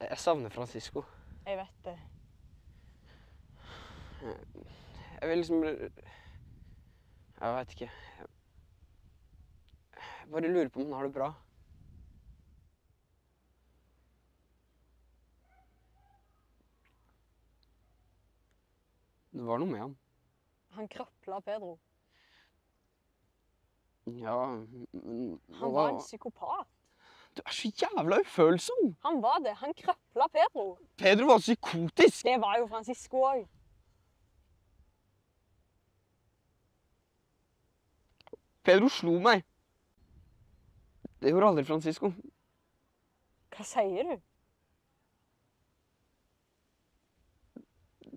Jeg savner Francisco. Jeg vet det. Jeg vil liksom Jeg veit ikke. Jeg bare lurer på om han har det bra. Det var noe med han. Han krapla Pedro. Ja, men Han var en psykopat. Du er så jævla ufølsom! Han var det. Han krøpla Pedro. Pedro var psykotisk! Det var jo Francisco òg. Pedro slo meg. Det gjorde aldri Francisco. Hva sier du?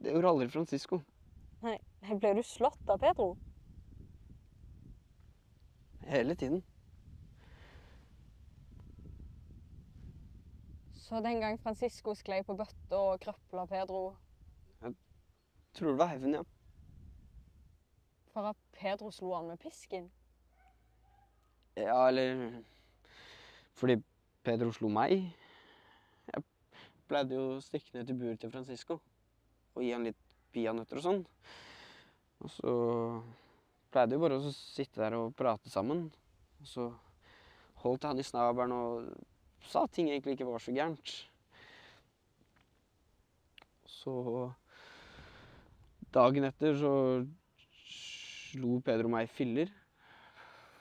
Det gjorde aldri Francisco. Nei, ble du slått av Pedro? Hele tiden. Så den gang Francisco sklei på bøtta og krøpla Pedro Jeg Tror det var hevn, ja. for at Pedro slo han med pisken? Ja, eller Fordi Pedro slo meg. Jeg pleide jo å stikke ned til buret til Francisco og gi han litt peanøtter og sånn. Og så pleide jo bare å sitte der og prate sammen. Og så holdt jeg han i snabelen og sa at ting egentlig ikke var så gærent. Så dagen etter så slo Pedro meg i filler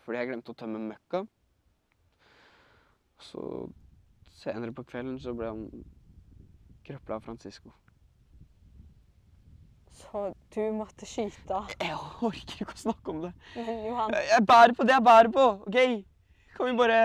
fordi jeg glemte å tømme møkka. Så senere på kvelden så ble han krøpla av Francisco. Så du måtte skyte. Jeg orker ikke å snakke om det. Men Johan, Jeg bærer på det jeg bærer på, OK? Kan vi bare